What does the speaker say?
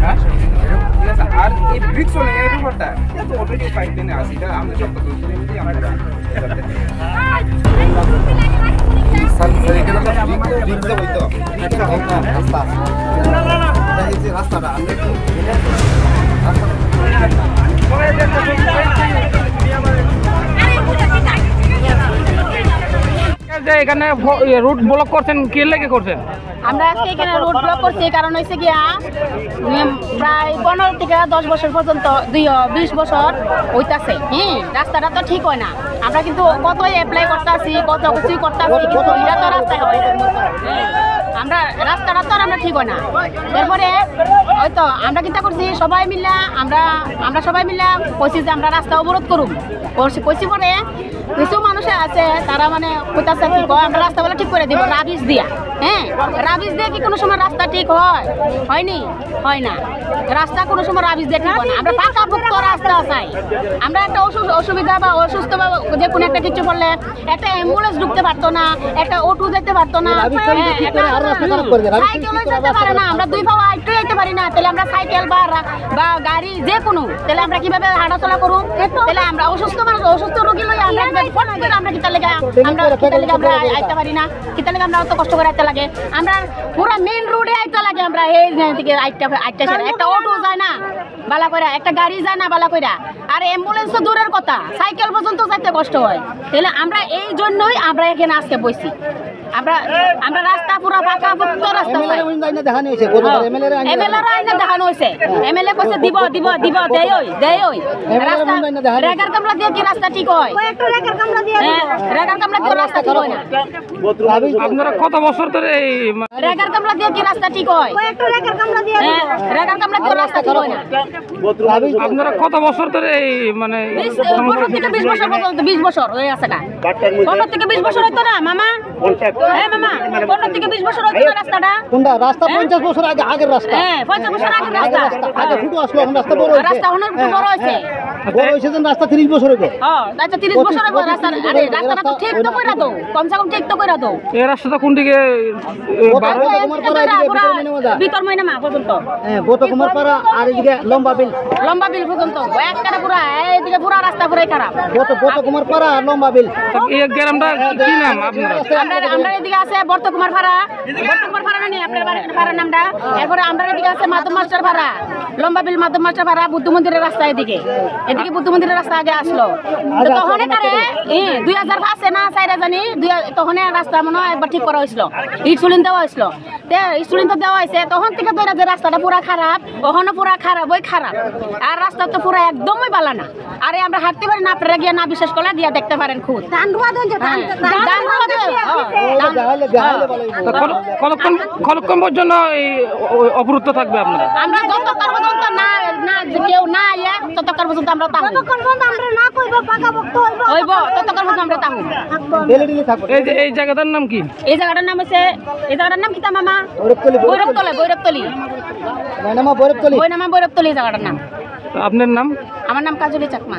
হ্যাঁ? আর এই ব্রিক্স হলে এর উপরটা এটা তো অলরেডি এটা আমরা আমরা স্যার স্যার এখানে রুট ব্লক করছেন কি লেগে করছেন? আমরা আজকে এখানে রোড ব্লক করছি কারণ হয়েছে গিয়া প্রায় পনেরো থেকে দশ বছর পর্যন্ত দুই বিশ বছর হইতাছে। হ্যাঁ রাস্তাটা তো ঠিক হয় না। আমরা কিন্তু কত অ্যাপ্লাই করতে আসি কত কিছুই করতে আসি কিন্তু এটা তো রাস্তায়। হ্যাঁ, আমরা রাস্তাটা তো আমরা ঠিক না। ওই তো আমরা চিন্তা করছি, সবাই মিলা আমরা আমরা সবাই মিলা কইছি যে আমরা রাস্তা অবরোধ করুম। করছি কইছি পরে কিছু মানুষে আছে, তারা মানে কোথা আমরা রাস্তা বলে ঠিক করে দিব, রাবিশ দিয়া। হ্যাঁ রাবিশ দিয়ে কি কোনো সময় রাস্তা ঠিক হয়? হয়নি? হয় না। রাস্তা কোনো সময় রাবিশ দিয়ে ঠিক হয় না। আমরা পাকাপোক্ত রাস্তা চাই। আমরা একটা অসু- অসুবিধা বা অসুস্থ বা যে কোনো একটা কিছু করলে একটা অ্যাম্বুলেন্স ঢুকতে পারতো না একটা অটো যেতে পারতো না। হ্যাঁ, একটা- সাইকেলও যেতে পারে না। আমরা দুই পাওয়া একটু যেতে পারি না। তাহলে আমরা সাইকেল বা বা গাড়ি যে কোনো তাহলে আমরা কীভাবে হাঁটাচলা করুম তাহলে আমরা অসুস্থ মানুষ অসুস্থ রোগী আমরা কীভাবে ফোন করে আমরা কিতা লেগে আমরা কিতা লেগে আমরা আইতে পারি না? কিতা লেগে আমরা অত কষ্ট করে আইতে লাগে? আমরা পুরো মেইন রোডে আইতে লাগে আমরা এই একটা অটো যায় না বালা কইরা। একটা গাড়ি যায় না বালা কইরা। আর অ্যাম্বুলেন্স তো দূরের কথা সাইকেল পর্যন্ত যাইতে কষ্ট হয়। তাহলে আমরা এই জন্যই আমরা এখানে আজকে বসছি আমরা আমরা রাস্তা পুরো পাকা পুক্ত রাস্তা চাই। এমএলএ আইনা দেখানো হয়েছে। এমএলএ কইছে দিব দিব দিব দেই ওই দেই ওই। রাস্তা রেগার কামলা দিয়ে কি রাস্তা ঠিক হয়? হ্যাঁ রেগার কামলা দিয়ে রাস্তা ঠিক হয় না। আপনারা কত বছর ধরে এই রেগার কামলা দিয়ে কি রাস্তা ঠিক হয়? রেগার কামলা দিয়ে রাস্তা ঠিক না। আপনারা কত বছর ধরে এই মানে বিশ পনেরো থেকে বিশ বছর বছর হয়ে আছে না। পনেরো থেকে বিশ বছর হইতো না মামা? হ্যাঁ কোনটা? রাস্তা হ্যাঁ? পঞ্চাশ বছর আগে আগের রাস্তা। হ্যাঁ পঞ্চাশ বছর আগের রাস্তা। আগে ফুটো আসলো এখন রাস্তা বড় হয়েছে। রাস্তা অনেক বড় হয়েছে। বড় হয়েছে যেন রাস্তা তিরিশ বছর হইবে হ্যাঁ তিরিশ বছর রাস্তা আরে রাস্তাটা তো ঠিক তো কইরা দাও। কমসে কম ঠিক তো কইরা দাও। এই রাস্তাটা কোন দিকে বার- বোধ কুমার পাড়া ভিতর ময়নামাদা। ভিতর পর্যন্ত হ্যাঁ বোত কুমার পাড়া আর এদিকে লম্বা বিল। লম্বা বিল পর্যন্ত। একবারে পুরা এইদিকে পুরা রাস্তা পুরাই খারাপ। বোত বোত কুমার পাড়া লম্বা বিল। এই গ্রামটা কি নাম আপনারা? আমরা আমরা এদিকে আছে বর্তকুমার ভাড়া বর্তকুমার ভাড়া নেই আপনার বাড়ির নামটা। এরপরে আমরা এদিকে আছে মাধব মাস্টার ভাড়া লম্বা বিল মাধব মাস্টার ভাড়া বুদ্ধ মন্দিরের রাস্তা এদিকে। এদিকে বুদ্ধ মন্দিরের রাস্তা আগে আসলো। তো তখন কারে দুই হাজার পাঁচে না চাইরা জানি দুই তখন রাস্তা মনে হয় একবার ঠিক করা হয়েছিল। ইটসুলিন দেওয়া হয়েছিল। তে দেওয়া হয়েছে তখন থেকে ধরে যে রাস্তাটা পুরা খারাপ ওখানে পুরা খারাপ ওই খারাপ। আর রাস্তা তো পুরা একদমই ভালো না। আরে আমরা হাঁটতে পারি না আপনারা গিয়ে না বিশ্বাস করলে গিয়ে দেখতে পারেন খুব কতক্ষণ কতক্ষণ পর্যন্ত এই অবরুদ্ধ থাকবে আপনারা? আমরা যতক্ষণ পর্যন্ত না না কেউ না আইয়া ততক্ষণ পর্যন্ত আমরা তাহু ততক্ষণ পর্যন্ত আমরা তাহু ডেলি ডেলি থাকব এই যে এই জায়গাটার নাম কি? এই জায়গাটার নাম হচ্ছে এই জায়গাটার নাম কিতা মামা? বৈরবতলি বৈরবতলে বৈরবতলি বৈনামা বৈরবতলি জায়গাটার নাম। আপনার নাম? আমার নাম কাজলি চাকমা।